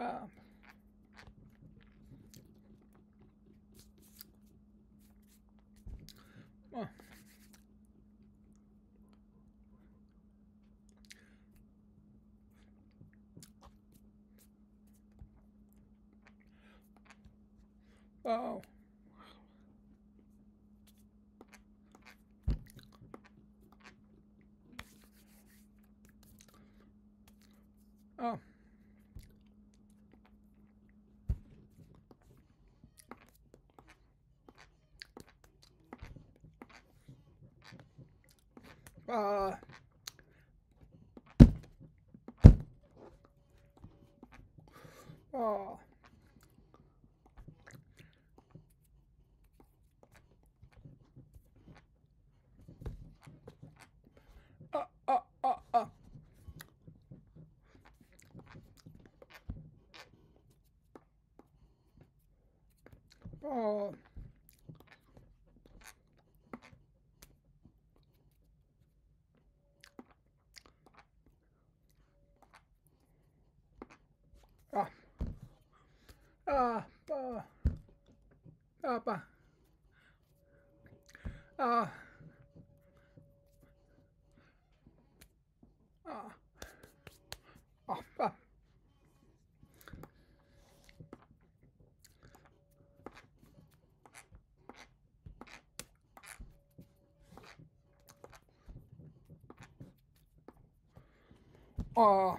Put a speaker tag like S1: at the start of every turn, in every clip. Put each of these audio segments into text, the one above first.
S1: Um. Oh. Oh. Uh. Oh. Ah. Ah.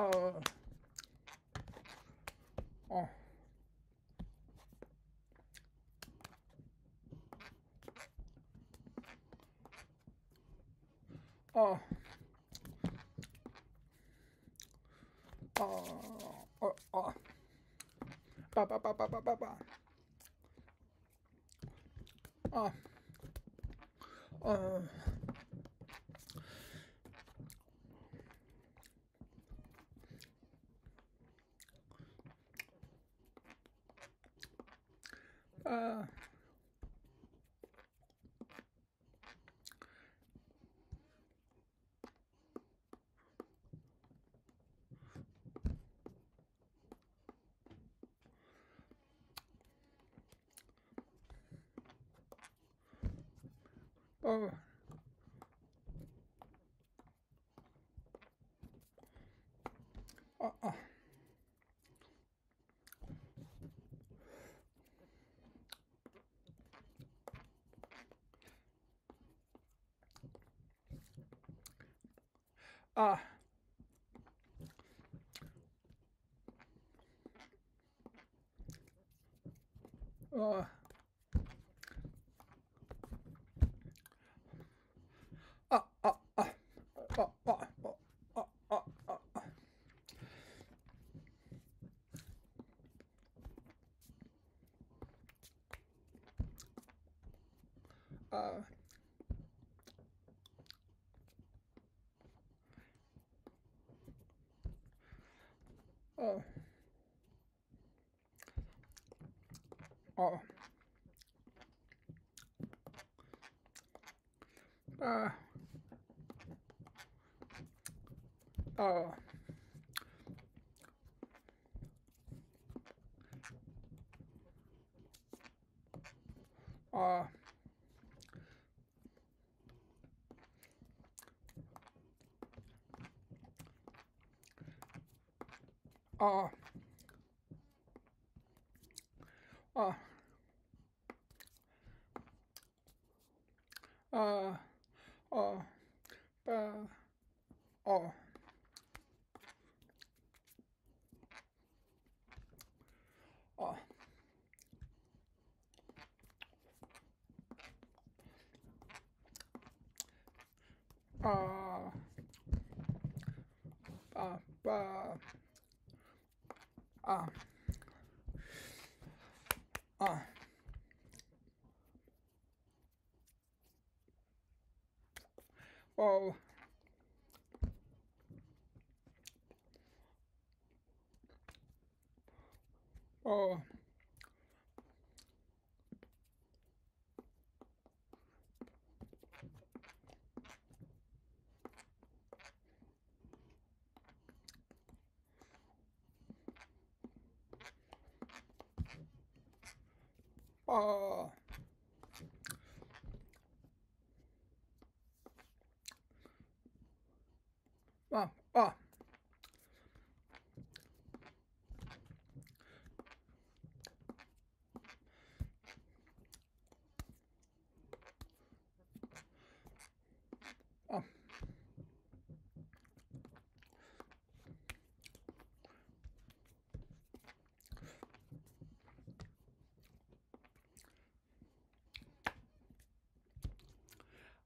S1: Oh. Oh. Oh. Oh. Oh. Oh. Ba ba ba ba ba ba ba. Oh. Oh. Uh. Oh. Uh, uh. Ah. Uh. Ah, ah, ah. Ah, ah, ah, ah, ah, ah, ah. Uh. Oh. Oh. Ah. Oh. Ah. Ah. uh, uh, uh, uh, oh. Oh. Uh, uh, uh, uh, uh. Oh. Oh. Oh. Ah, ah. Ah.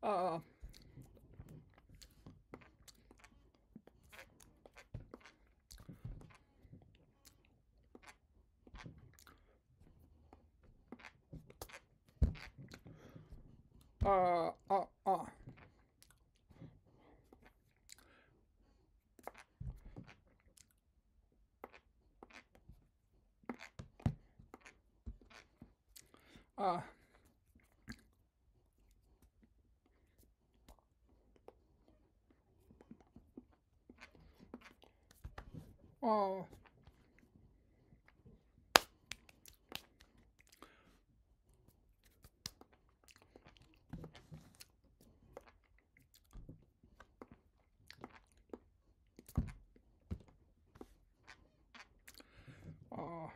S1: Uh, uh, uh, uh. Uh, oh. Oh.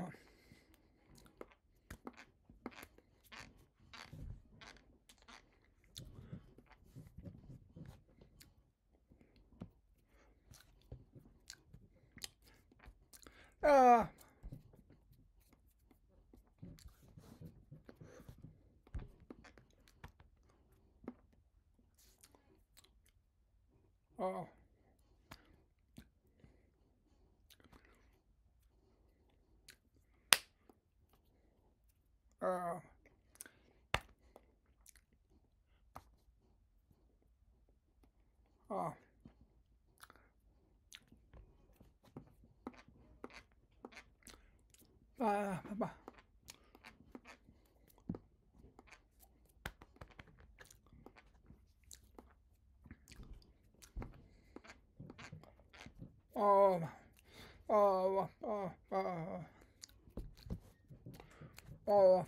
S1: Oh. Ah. Oh. Uh. Oh. Ah, ba. Oh. Oh. Oh. Oh. Oh.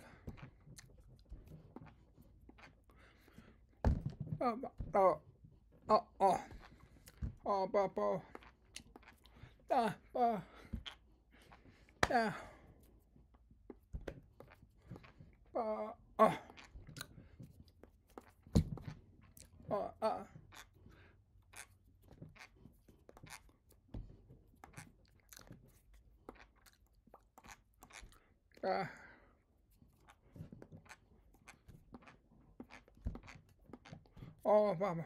S1: Oh. Oh. Oh. Oh. Oh. Ba. Ba. Ah. Ba. or a. Uh, oh, mama.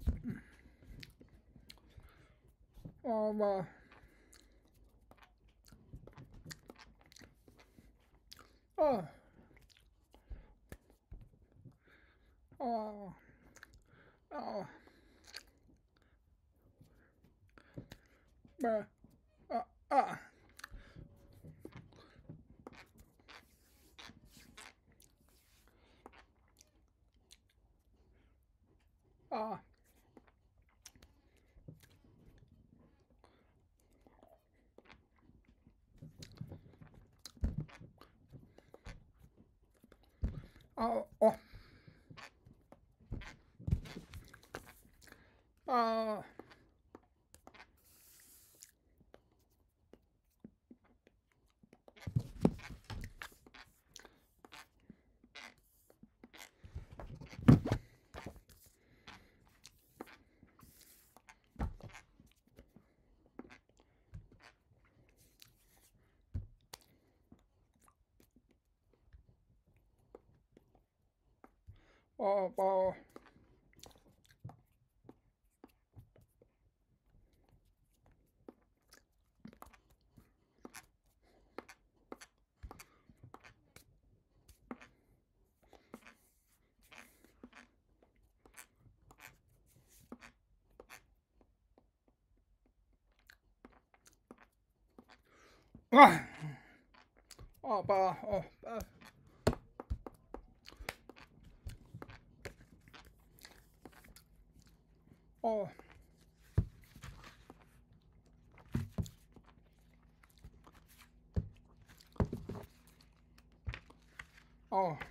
S1: Oh uh, Oh! Oh! uh, uh, uh, uh Oppo. 哦，哦。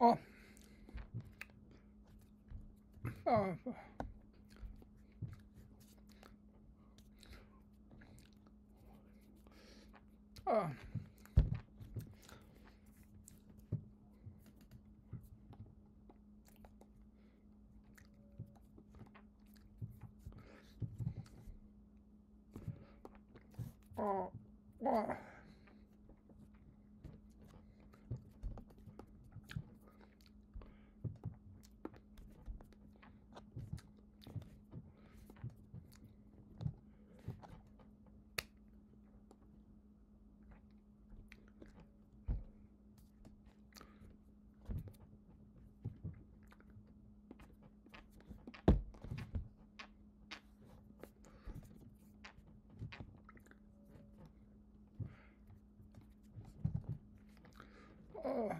S1: Oh. Oh. Oh. Oh. Oh. Oh.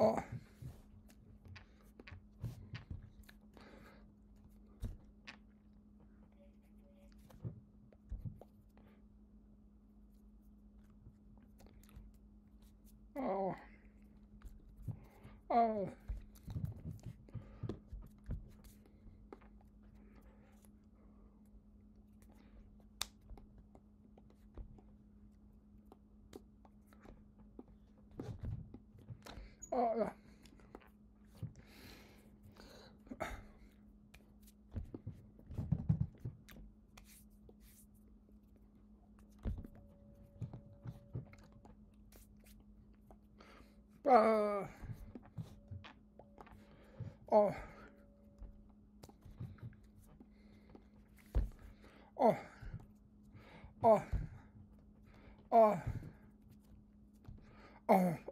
S1: Oh. Oh. Oh. Uh. 어. 어. 어. 어. 어. 어.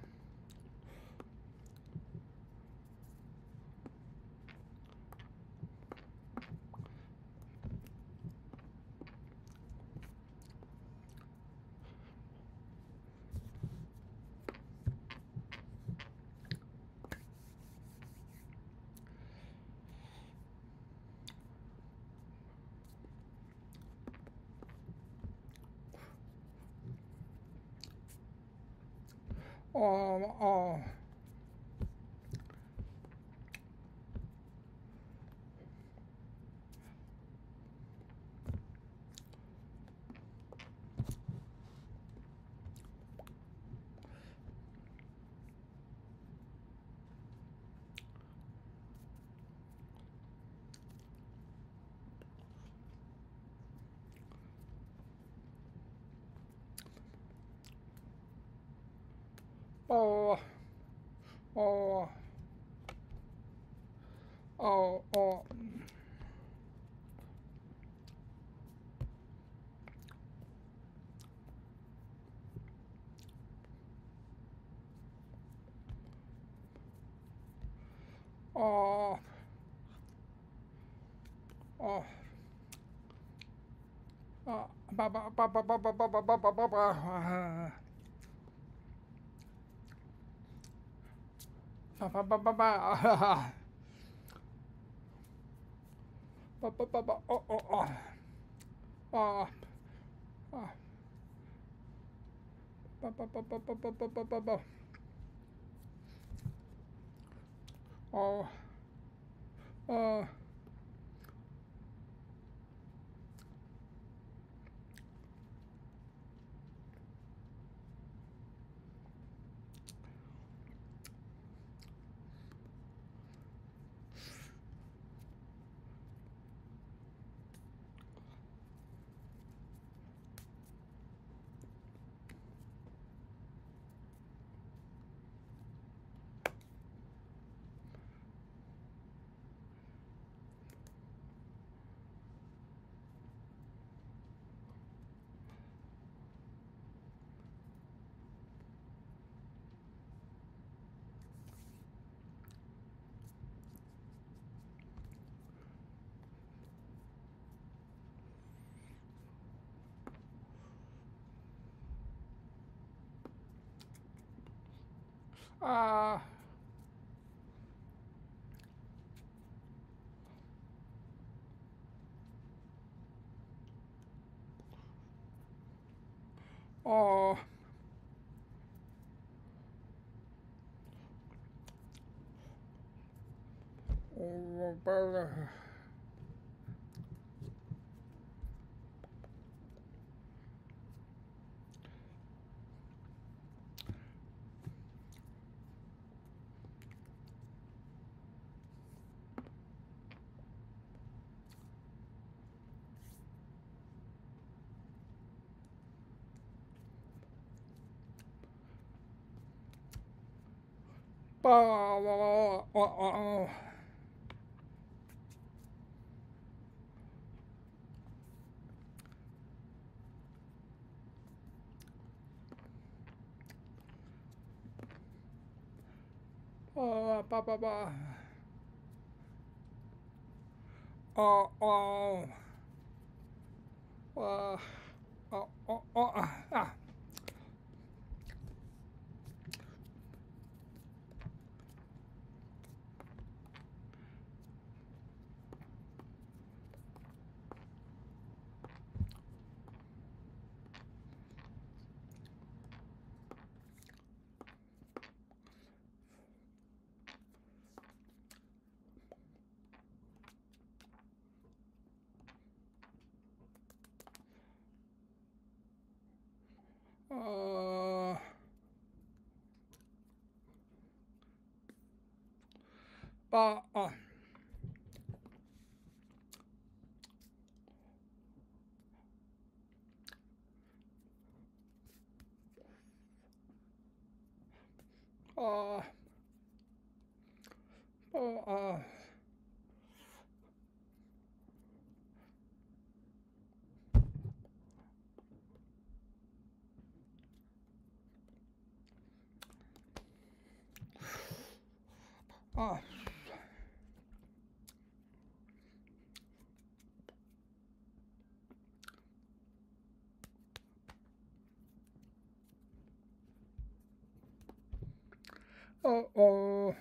S1: Um, uh, uh, ba ba ba ba ba ba ba ba ba ba ba ba. Ah. Ba ba ba ba ba. Ba ba ba. Oh oh oh. Ah. Ah. Ba ba ba ba ba ba ba ba ba ba. Oh. Uh. Ah. Oh. Oh, brother. Oh, oh, oh. Oh, ba, ba, ba. Oh, oh. Uh, oh, oh, oh, ah, ah. Uh, ba, uh. Uh, oh, uh. Ah. Oh, oh.